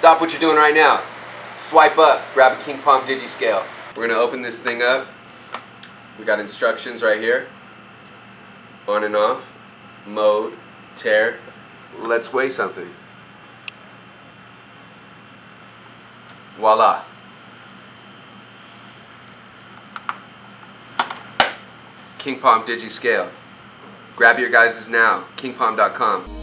Stop what you're doing right now. Swipe up, grab a King Palm Digiscale. We're gonna open this thing up. We got instructions right here. On and off, mode, tare. Let's weigh something. Voila. King Palm Digiscale. Grab your guys' now, kingpalm.com.